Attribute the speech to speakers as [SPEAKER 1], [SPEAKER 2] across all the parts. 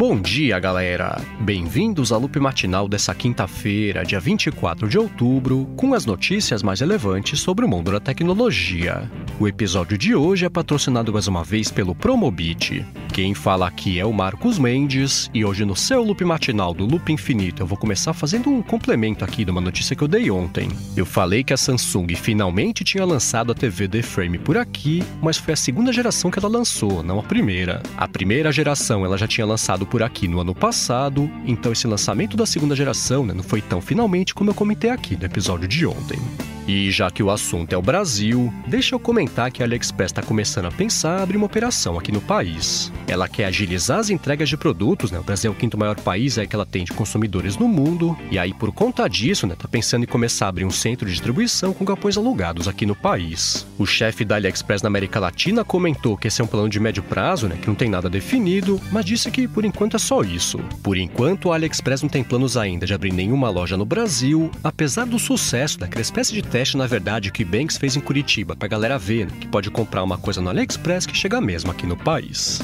[SPEAKER 1] Bom dia, galera! Bem-vindos ao Loop Matinal dessa quinta-feira, dia 24 de outubro, com as notícias mais relevantes sobre o mundo da tecnologia. O episódio de hoje é patrocinado mais uma vez pelo Promobit. Quem fala aqui é o Marcos Mendes, e hoje no seu Loop Matinal do Loop Infinito eu vou começar fazendo um complemento aqui de uma notícia que eu dei ontem. Eu falei que a Samsung finalmente tinha lançado a TV The Frame por aqui, mas foi a segunda geração que ela lançou, não a primeira. A primeira geração ela já tinha lançado por aqui no ano passado, então esse lançamento da segunda geração né, não foi tão finalmente como eu comentei aqui no episódio de ontem. E já que o assunto é o Brasil, deixa eu comentar que a AliExpress está começando a pensar em abrir uma operação aqui no país. Ela quer agilizar as entregas de produtos, né? O Brasil é o quinto maior país é que ela tem de consumidores no mundo, e aí por conta disso, né, tá pensando em começar a abrir um centro de distribuição com galpões alugados aqui no país. O chefe da AliExpress na América Latina comentou que esse é um plano de médio prazo, né, que não tem nada definido, mas disse que por enquanto é só isso. Por enquanto, a AliExpress não tem planos ainda de abrir nenhuma loja no Brasil, apesar do sucesso daquela espécie de teste, na verdade, que Banks fez em Curitiba, pra galera ver que pode comprar uma coisa no AliExpress que chega mesmo aqui no país.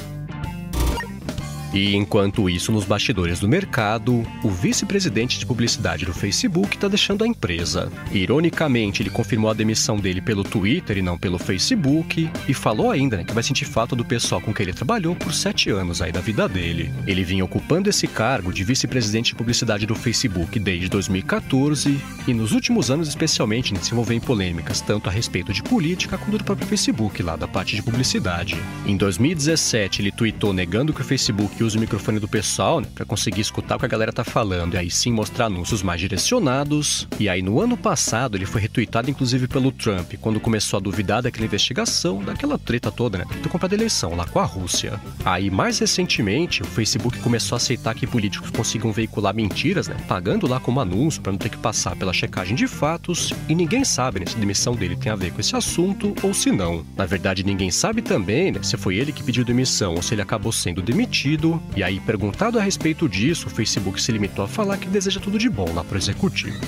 [SPEAKER 1] E enquanto isso, nos bastidores do mercado, o vice-presidente de publicidade do Facebook está deixando a empresa. Ironicamente, ele confirmou a demissão dele pelo Twitter e não pelo Facebook, e falou ainda né, que vai sentir falta do pessoal com quem ele trabalhou por sete anos aí da vida dele. Ele vinha ocupando esse cargo de vice-presidente de publicidade do Facebook desde 2014, e nos últimos anos, especialmente, né, se envolveu em polêmicas tanto a respeito de política quanto do próprio Facebook, lá da parte de publicidade. Em 2017, ele tweetou negando que o Facebook usa o microfone do pessoal, né, para conseguir escutar o que a galera tá falando e aí sim mostrar anúncios mais direcionados. E aí no ano passado ele foi retweetado inclusive pelo Trump, quando começou a duvidar daquela investigação, daquela treta toda, né, do compra da eleição lá com a Rússia. Aí mais recentemente, o Facebook começou a aceitar que políticos consigam veicular mentiras, né, pagando lá como anúncio para não ter que passar pela checagem de fatos, e ninguém sabe né, se a demissão dele tem a ver com esse assunto ou se não. Na verdade, ninguém sabe também né, se foi ele que pediu demissão ou se ele acabou sendo demitido, e aí, perguntado a respeito disso, o Facebook se limitou a falar que deseja tudo de bom lá para o executivo.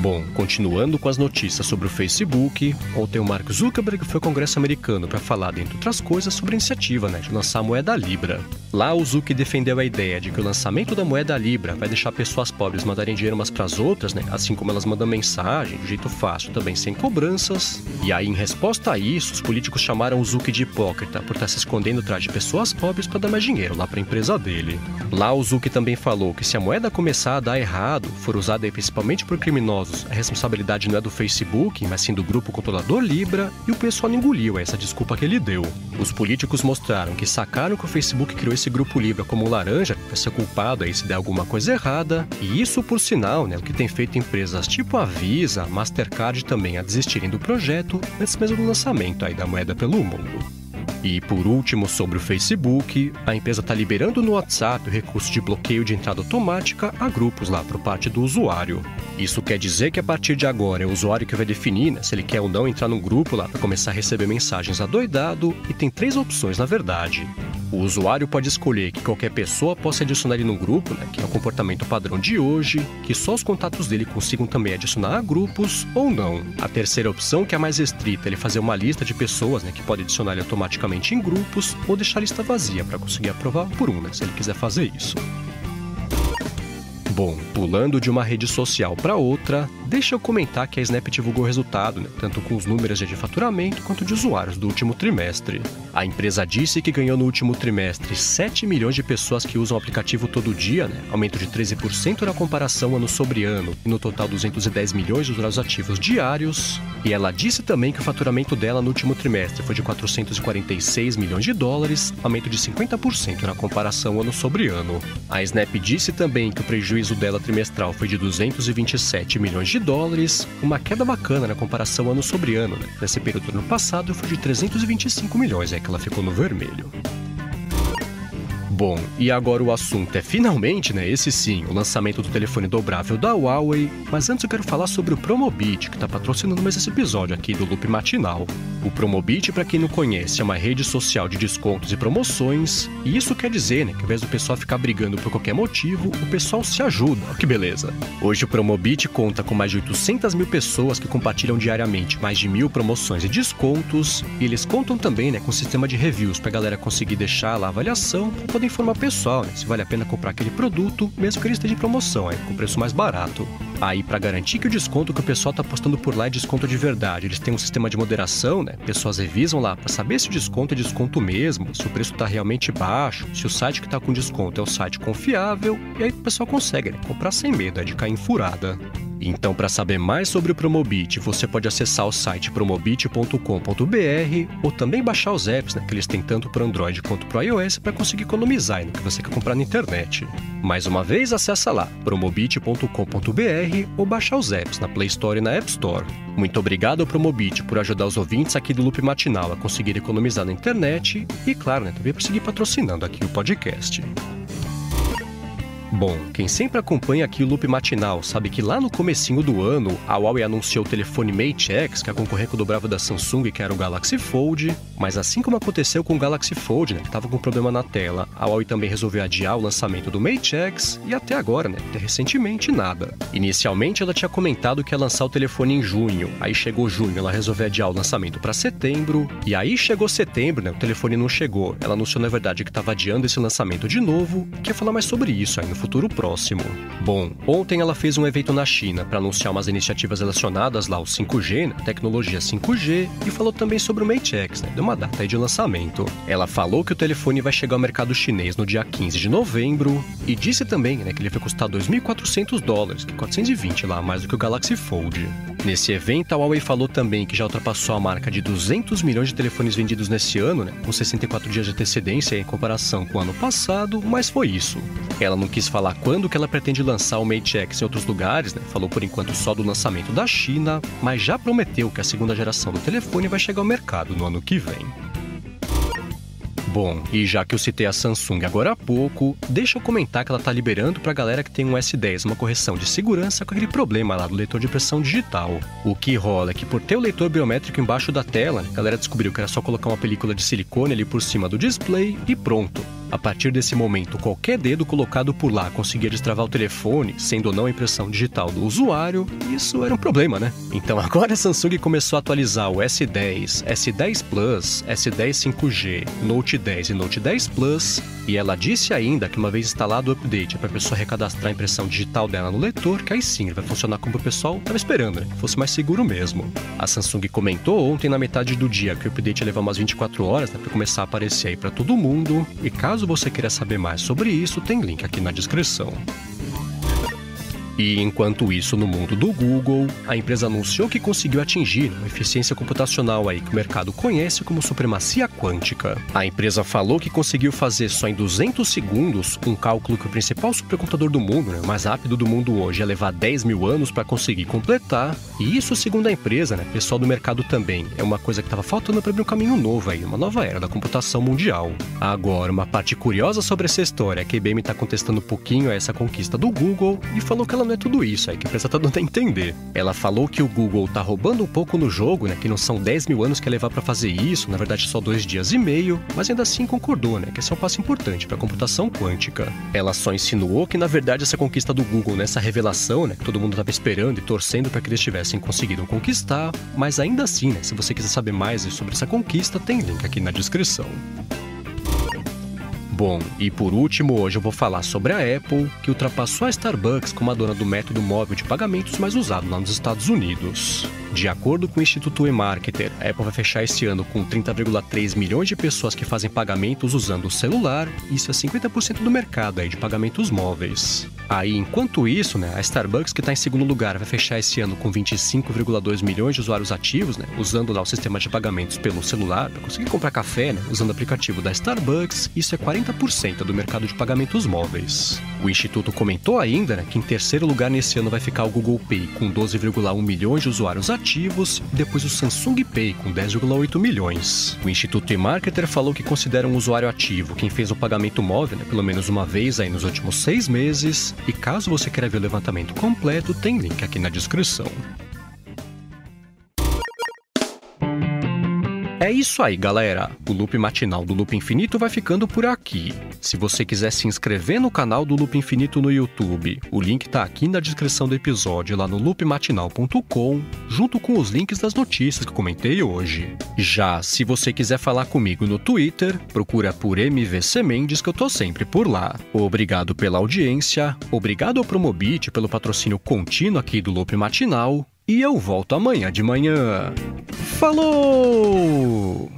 [SPEAKER 1] Bom, continuando com as notícias sobre o Facebook, ontem o Mark Zuckerberg foi ao Congresso americano para falar, dentre outras coisas, sobre a iniciativa né, de lançar a moeda Libra. Lá, o Zuck defendeu a ideia de que o lançamento da moeda Libra vai deixar pessoas pobres mandarem dinheiro umas para as outras, né, assim como elas mandam mensagem, de jeito fácil, também sem cobranças. E aí, em resposta a isso, os políticos chamaram o Zuck de hipócrita por estar se escondendo atrás de pessoas pobres para dar mais dinheiro lá para a empresa dele. Lá, o Zuck também falou que se a moeda começar a dar errado, for usada principalmente por criminosos a responsabilidade não é do Facebook, mas sim do grupo controlador Libra, e o pessoal engoliu essa desculpa que ele deu. Os políticos mostraram que sacaram que o Facebook criou esse grupo Libra como laranja para ser culpado aí se der alguma coisa errada, e isso, por sinal, né, o que tem feito empresas tipo a Visa, Mastercard também a desistirem do projeto antes mesmo do lançamento aí da moeda pelo mundo. E por último, sobre o Facebook, a empresa está liberando no WhatsApp o recurso de bloqueio de entrada automática a grupos lá por parte do usuário. Isso quer dizer que a partir de agora é o usuário que vai definir né, se ele quer ou não entrar no grupo lá para começar a receber mensagens adoidado e tem três opções na verdade. O usuário pode escolher que qualquer pessoa possa adicionar ele no grupo, né, que é o comportamento padrão de hoje, que só os contatos dele consigam também adicionar a grupos ou não. A terceira opção, que é a mais restrita, é ele fazer uma lista de pessoas né, que pode adicionar ele automaticamente em grupos ou deixar a lista vazia para conseguir aprovar por um, né, se ele quiser fazer isso. Bom, pulando de uma rede social para outra, deixa eu comentar que a Snap divulgou o resultado, né, tanto com os números de faturamento quanto de usuários do último trimestre. A empresa disse que ganhou no último trimestre 7 milhões de pessoas que usam o aplicativo todo dia, né, aumento de 13% na comparação ano sobre ano, e no total 210 milhões de usuários ativos diários. E ela disse também que o faturamento dela no último trimestre foi de 446 milhões de dólares, aumento de 50% na comparação ano sobre ano. A Snap disse também que o prejuízo dela trimestral foi de 227 milhões de dólares, uma queda bacana na comparação ano sobre ano. Né? Nesse período do ano passado foi de 325 milhões, é que ela ficou no vermelho. Bom, e agora o assunto é finalmente, né, esse sim, o lançamento do telefone dobrável da Huawei, mas antes eu quero falar sobre o Promobit, que está patrocinando mais esse episódio aqui do Loop Matinal. O Promobit, para quem não conhece, é uma rede social de descontos e promoções, e isso quer dizer, né, que ao invés do pessoal ficar brigando por qualquer motivo, o pessoal se ajuda, que beleza. Hoje o Promobit conta com mais de 800 mil pessoas que compartilham diariamente mais de mil promoções e descontos, e eles contam também, né, com um sistema de reviews para a galera conseguir deixar lá a avaliação, informar o pessoal né, se vale a pena comprar aquele produto, mesmo que ele esteja em promoção, com preço mais barato. Aí, para garantir que o desconto que o pessoal tá postando por lá é desconto de verdade, eles têm um sistema de moderação, né? Pessoas revisam lá para saber se o desconto é desconto mesmo, se o preço tá realmente baixo, se o site que tá com desconto é um site confiável, e aí o pessoal consegue né? comprar sem medo é de cair em furada. Então, para saber mais sobre o Promobit, você pode acessar o site promobit.com.br ou também baixar os apps né, que eles têm tanto para Android quanto para iOS para conseguir economizar no que você quer comprar na internet. Mais uma vez, acessa lá promobit.com.br ou baixar os apps na Play Store e na App Store. Muito obrigado ao Promobit por ajudar os ouvintes aqui do Loop Matinal a conseguir economizar na internet e, claro, né, também por seguir patrocinando aqui o podcast. Bom, quem sempre acompanha aqui o Loop Matinal sabe que lá no comecinho do ano, a Huawei anunciou o telefone Mate X, que é concorrente dobrava da Samsung, que era o Galaxy Fold, mas assim como aconteceu com o Galaxy Fold, né, que estava com problema na tela, a Huawei também resolveu adiar o lançamento do Mate X e até agora, né, até recentemente nada. Inicialmente ela tinha comentado que ia lançar o telefone em junho, aí chegou junho, ela resolveu adiar o lançamento para setembro, e aí chegou setembro, né, o telefone não chegou. Ela anunciou na verdade que estava adiando esse lançamento de novo, quer falar mais sobre isso aí no futuro próximo. Bom, ontem ela fez um evento na China para anunciar umas iniciativas relacionadas lá ao 5G, né, tecnologia 5G, e falou também sobre o Mate X, né, de uma data de lançamento. Ela falou que o telefone vai chegar ao mercado chinês no dia 15 de novembro e disse também né, que ele vai custar 2.400 dólares, que é 420 lá, mais do que o Galaxy Fold. Nesse evento, a Huawei falou também que já ultrapassou a marca de 200 milhões de telefones vendidos nesse ano, né, com 64 dias de antecedência em comparação com o ano passado, mas foi isso. Ela não quis falar quando que ela pretende lançar o Mate X em outros lugares, né? Falou por enquanto só do lançamento da China, mas já prometeu que a segunda geração do telefone vai chegar ao mercado no ano que vem. Bom, e já que eu citei a Samsung agora há pouco, deixa eu comentar que ela está liberando para a galera que tem um S10 uma correção de segurança com aquele problema lá do leitor de impressão digital. O que rola é que por ter o leitor biométrico embaixo da tela, a galera descobriu que era só colocar uma película de silicone ali por cima do display e pronto. A partir desse momento, qualquer dedo colocado por lá conseguia destravar o telefone, sendo ou não a impressão digital do usuário, isso era um problema, né? Então agora a Samsung começou a atualizar o S10, S10 Plus, S10 5G, Note 10 e Note 10 Plus, e ela disse ainda que uma vez instalado o update é para a pessoa recadastrar a impressão digital dela no leitor, que aí sim ele vai funcionar como o pessoal estava esperando, né? Que fosse mais seguro mesmo. A Samsung comentou ontem na metade do dia que o update ia levar umas 24 horas né, para começar a aparecer aí para todo mundo, e caso Caso você queira saber mais sobre isso, tem link aqui na descrição. E enquanto isso, no mundo do Google, a empresa anunciou que conseguiu atingir uma eficiência computacional aí que o mercado conhece como supremacia quântica. A empresa falou que conseguiu fazer só em 200 segundos um cálculo que o principal supercomputador do mundo, né, mais rápido do mundo hoje, ia levar 10 mil anos para conseguir completar. E isso, segundo a empresa, né, pessoal do mercado também, é uma coisa que estava faltando para abrir um caminho novo aí, uma nova era da computação mundial. Agora, uma parte curiosa sobre essa história é que a IBM está contestando um pouquinho essa conquista do Google e falou que ela não é tudo isso, aí que a empresa tá a entender. Ela falou que o Google tá roubando um pouco no jogo, né? Que não são 10 mil anos que ia levar para fazer isso, na verdade só dois dias e meio, mas ainda assim concordou, né? Que esse é um passo importante para a computação quântica. Ela só insinuou que na verdade essa conquista do Google nessa revelação, né? Que todo mundo tava esperando e torcendo para que eles tivessem conseguido conquistar, mas ainda assim, né? Se você quiser saber mais sobre essa conquista, tem link aqui na descrição. Bom, e por último, hoje eu vou falar sobre a Apple, que ultrapassou a Starbucks como a dona do método móvel de pagamentos mais usado lá nos Estados Unidos. De acordo com o Instituto eMarketer, a Apple vai fechar esse ano com 30,3 milhões de pessoas que fazem pagamentos usando o celular, isso é 50% do mercado aí de pagamentos móveis. Aí, enquanto isso, né, a Starbucks, que está em segundo lugar, vai fechar esse ano com 25,2 milhões de usuários ativos, né, usando lá o sistema de pagamentos pelo celular para conseguir comprar café, né, usando o aplicativo da Starbucks. Isso é 40% do mercado de pagamentos móveis. O Instituto comentou ainda né, que em terceiro lugar nesse ano vai ficar o Google Pay, com 12,1 milhões de usuários ativos, e depois o Samsung Pay, com 10,8 milhões. O Instituto eMarketer falou que considera um usuário ativo quem fez o pagamento móvel né, pelo menos uma vez aí nos últimos seis meses e caso você queira ver o levantamento completo, tem link aqui na descrição. É isso aí, galera. O Loop Matinal do Loop Infinito vai ficando por aqui. Se você quiser se inscrever no canal do Loop Infinito no YouTube, o link tá aqui na descrição do episódio lá no loopmatinal.com, junto com os links das notícias que comentei hoje. Já se você quiser falar comigo no Twitter, procura por MVC Mendes que eu tô sempre por lá. Obrigado pela audiência, obrigado ao Promobit pelo patrocínio contínuo aqui do Loop Matinal e eu volto amanhã de manhã. Falou!